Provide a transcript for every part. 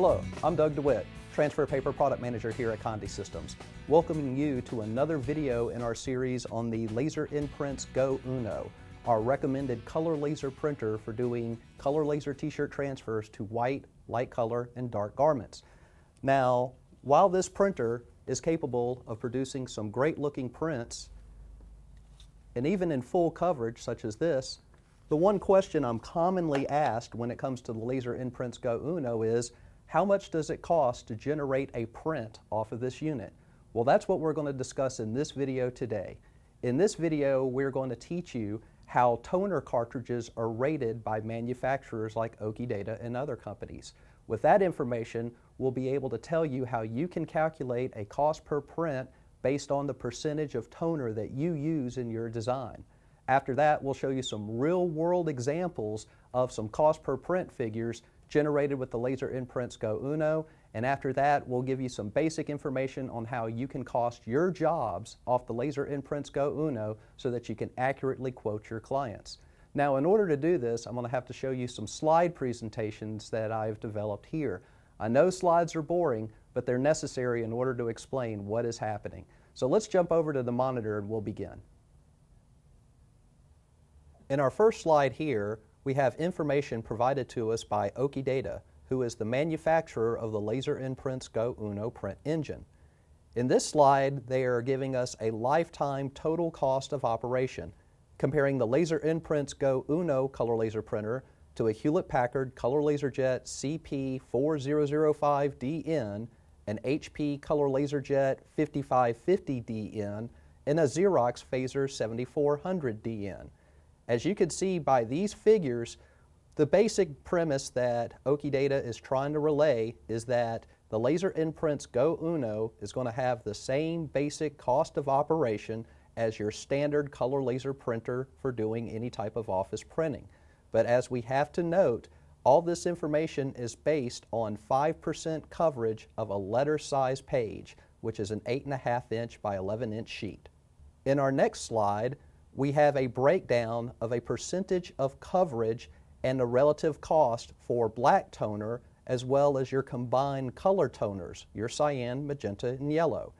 Hello, I'm Doug DeWitt, Transfer Paper Product Manager here at Condé Systems, welcoming you to another video in our series on the LaserMPrints Go Uno, our recommended color laser printer for doing color laser t-shirt transfers to white, light color, and dark garments. Now, while this printer is capable of producing some great looking prints, and even in full coverage such as this, the one question I'm commonly asked when it comes to the LaserMPrints Go Uno is, how much does it cost to generate a print off of this unit? Well, that's what we're going to discuss in this video today. In this video, we're going to teach you how toner cartridges are rated by manufacturers like Okidata and other companies. With that information, we'll be able to tell you how you can calculate a cost per print based on the percentage of toner that you use in your design. After that, we'll show you some real world examples of some cost per print figures generated with the LaserMPrints Go Uno. And after that, we'll give you some basic information on how you can cost your jobs off the LaserMPrints Go Uno so that you can accurately quote your clients. Now, in order to do this, I'm going to have to show you some slide presentations that I've developed here. I know slides are boring, but they're necessary in order to explain what is happening. So let's jump over to the monitor and we'll begin. In our first slide here, we have information provided to us by Okidata, who is the manufacturer of the LaserMPrints Go Uno print engine. In this slide, they are giving us a lifetime total cost of operation, comparing the LaserMPrints Go Uno color laser printer to a Hewlett-Packard Color LaserJet CP4005DN, an HP Color LaserJet 5550DN, and a Xerox Phaser 7400DN. As you can see by these figures, the basic premise that Okidata is trying to relay is that the LaserMPrints Go Uno is going to have the same basic cost of operation as your standard color laser printer for doing any type of office printing. But as we have to note, all this information is based on 5% coverage of a letter size page, which is an 8.5 inch by 11 inch sheet. In our next slide, we have a breakdown of a percentage of coverage and the relative cost for black toner as well as your combined color toners, your cyan, magenta, and yellow.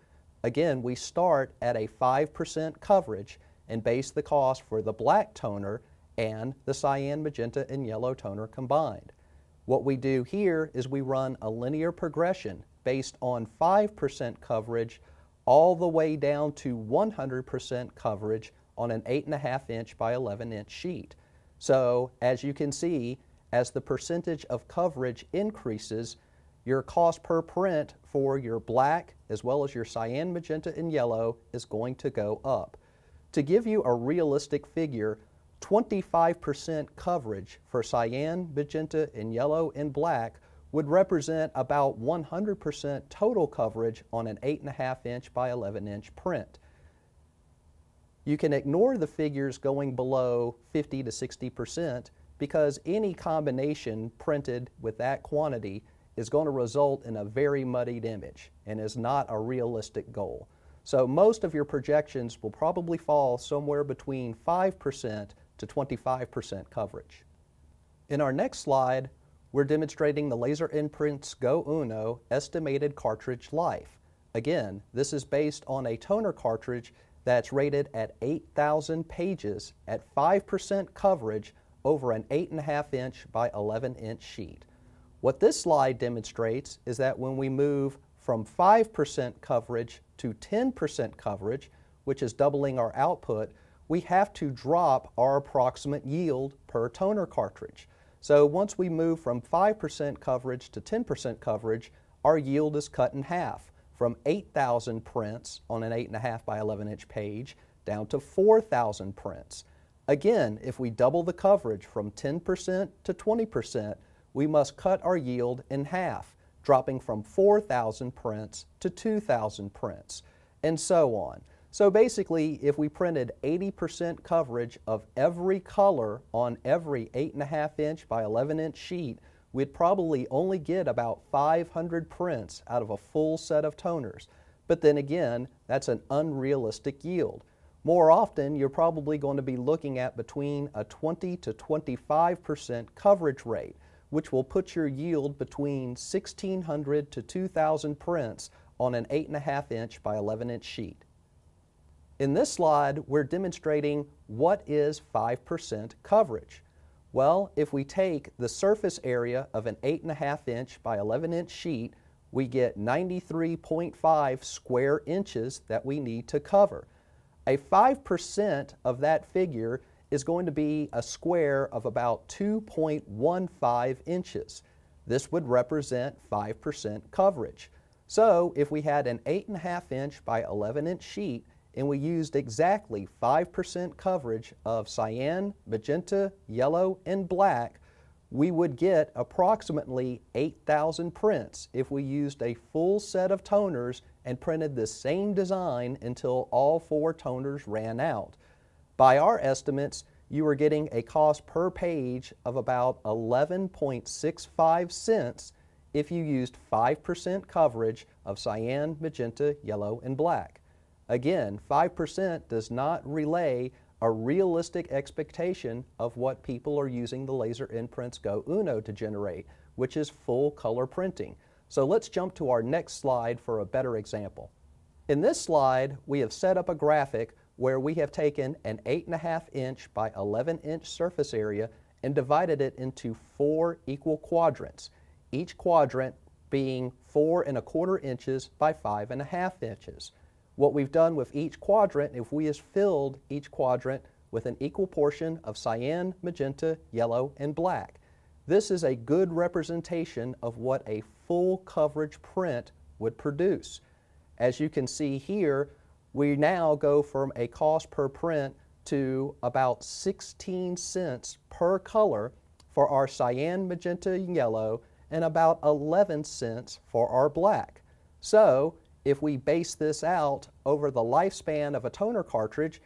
Again, we start at a 5% coverage and base the cost for the black toner and the cyan, magenta, and yellow toner combined. What we do here is we run a linear progression based on 5% coverage all the way down to 100% coverage on an 8.5 inch by 11 inch sheet. So as you can see, as the percentage of coverage increases, your cost per print for your black as well as your cyan, magenta, and yellow is going to go up. To give you a realistic figure, 25% coverage for cyan, magenta, and yellow and black would represent about 100% total coverage on an 8.5 inch by 11 inch print. You can ignore the figures going below 50 to 60 percent because any combination printed with that quantity is going to result in a very muddied image and is not a realistic goal. So most of your projections will probably fall somewhere between 5% to 25% coverage. In our next slide, we're demonstrating the LaserMPrints Go Uno estimated cartridge life. Again, this is based on a toner cartridge that's rated at 8,000 pages at 5% coverage over an 8.5 inch by 11 inch sheet. What this slide demonstrates is that when we move from 5% coverage to 10% coverage, which is doubling our output, we have to drop our approximate yield per toner cartridge. So once we move from 5% coverage to 10% coverage, our yield is cut in half from 8,000 prints on an 8.5 by 11 inch page down to 4,000 prints. Again, if we double the coverage from 10% to 20%, we must cut our yield in half, dropping from 4,000 prints to 2,000 prints, and so on. So basically, if we printed 80% coverage of every color on every 8.5 inch by 11 inch sheet, we'd probably only get about 500 prints out of a full set of toners. But then again, that's an unrealistic yield. More often, you're probably going to be looking at between a 20 to 25% coverage rate, which will put your yield between 1,600 to 2,000 prints on an 8.5 inch by 11 inch sheet. In this slide, we're demonstrating what is 5% coverage. Well, if we take the surface area of an 8.5 inch by 11 inch sheet, we get 93.5 square inches that we need to cover. A 5% of that figure is going to be a square of about 2.15 inches. This would represent 5% coverage. So if we had an 8.5 inch by 11 inch sheet and we used exactly 5% coverage of cyan, magenta, yellow, and black, we would get approximately 8,000 prints if we used a full set of toners and printed the same design until all four toners ran out. By our estimates, you are getting a cost per page of about 11.65 cents if you used 5% coverage of cyan, magenta, yellow, and black. Again, 5% does not relay a realistic expectation of what people are using the LaserMPrints Go Uno to generate, which is full color printing. So let's jump to our next slide for a better example. In this slide, we have set up a graphic where we have taken an 8.5 inch by 11 inch surface area and divided it into four equal quadrants, each quadrant being four and a quarter inches by five and a half inches. What we've done with each quadrant, if we have filled each quadrant with an equal portion of cyan, magenta, yellow, and black. This is a good representation of what a full coverage print would produce. As you can see here, we now go from a cost per print to about 16 cents per color for our cyan, magenta, and yellow, and about 11 cents for our black. So, if we base this out over the lifespan of a toner cartridge,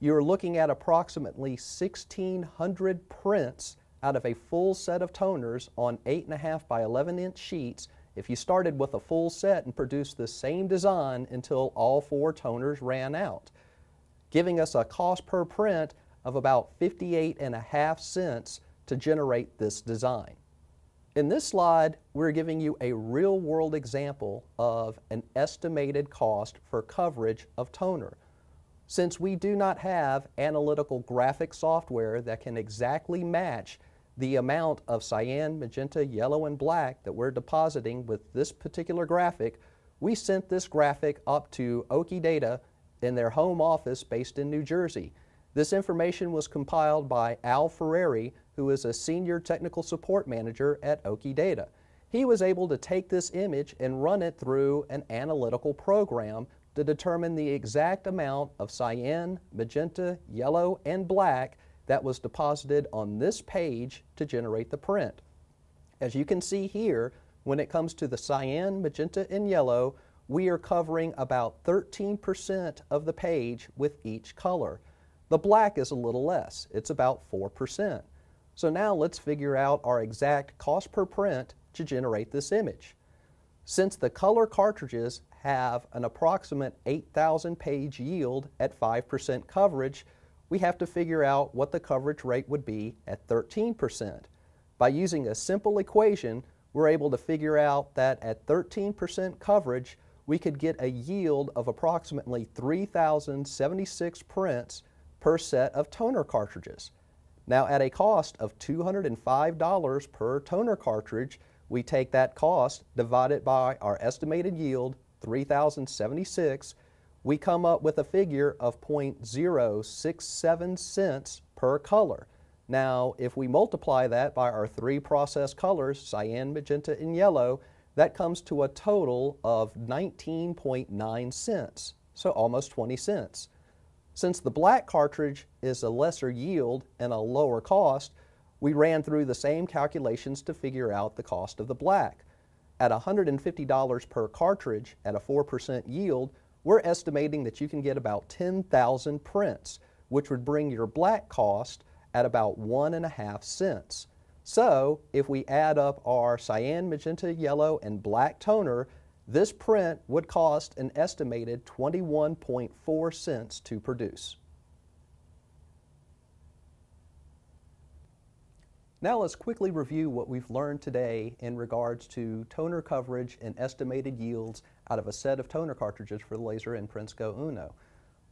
you're looking at approximately 1,600 prints out of a full set of toners on 8.5 by 11 inch sheets if you started with a full set and produced the same design until all four toners ran out, giving us a cost per print of about 58 and a half cents to generate this design. In this slide, we're giving you a real world example of an estimated cost for coverage of toner. Since we do not have analytical graphic software that can exactly match the amount of cyan, magenta, yellow, and black that we're depositing with this particular graphic, we sent this graphic up to Okidata in their home office based in New Jersey. This information was compiled by Al Ferrari, who is a senior technical support manager at Okidata. He was able to take this image and run it through an analytical program to determine the exact amount of cyan, magenta, yellow, and black that was deposited on this page to generate the print. As you can see here, when it comes to the cyan, magenta, and yellow, we are covering about 13% of the page with each color. The black is a little less, it's about 4%. So now let's figure out our exact cost per print to generate this image. Since the color cartridges have an approximate 8,000 page yield at 5% coverage, we have to figure out what the coverage rate would be at 13%. By using a simple equation, we're able to figure out that at 13% coverage, we could get a yield of approximately 3,076 prints per set of toner cartridges. Now, at a cost of $205 per toner cartridge, we take that cost, divide it by our estimated yield, 3,076, we come up with a figure of 0.067 cents per color. Now, if we multiply that by our three process colors, cyan, magenta, and yellow, that comes to a total of 19.9 cents, so almost 20 cents. Since the black cartridge is a lesser yield and a lower cost, we ran through the same calculations to figure out the cost of the black. At $150 per cartridge at a 4% yield, we're estimating that you can get about 10,000 prints, which would bring your black cost at about one and a half cents. So if we add up our cyan, magenta, yellow, and black toner, this print would cost an estimated 21.4 cents to produce. Now let's quickly review what we've learned today in regards to toner coverage and estimated yields out of a set of toner cartridges for the Laser and Go Uno.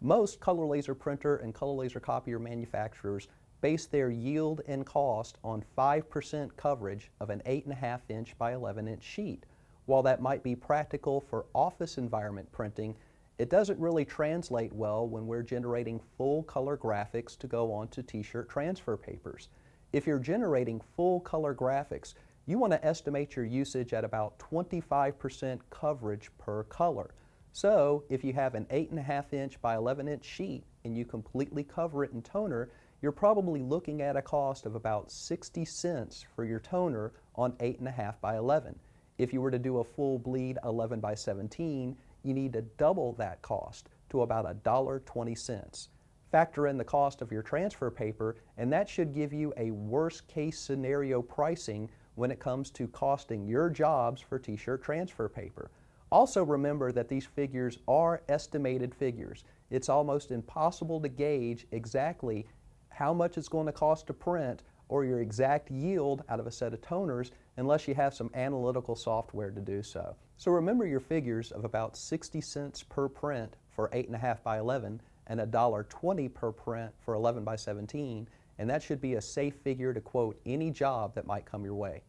Most color laser printer and color laser copier manufacturers base their yield and cost on 5% coverage of an 8.5 inch by 11 inch sheet. While that might be practical for office environment printing, it doesn't really translate well when we're generating full color graphics to go onto t-shirt transfer papers. If you're generating full color graphics, you want to estimate your usage at about 25% coverage per color. So if you have an 8.5 inch by 11 inch sheet and you completely cover it in toner, you're probably looking at a cost of about 60 cents for your toner on 8.5 by 11. If you were to do a full bleed 11 by 17, you need to double that cost to about $1.20. Factor in the cost of your transfer paper, and that should give you a worst case scenario pricing when it comes to costing your jobs for t-shirt transfer paper. Also remember that these figures are estimated figures. It's almost impossible to gauge exactly how much it's going to cost to print or your exact yield out of a set of toners unless you have some analytical software to do so. So remember your figures of about 60 cents per print for 8.5 by 11 and $1.20 per print for 11 by 17, and that should be a safe figure to quote any job that might come your way.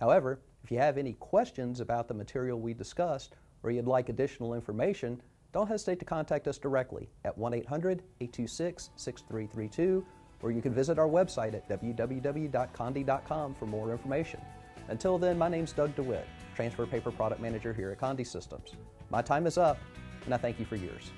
However, if you have any questions about the material we discussed or you'd like additional information, don't hesitate to contact us directly at 1 800 826 6332, or you can visit our website at www.conde.com for more information. Until then, my name's Doug DeWitt, Transfer Paper Product Manager here at Condé Systems. My time is up, and I thank you for yours.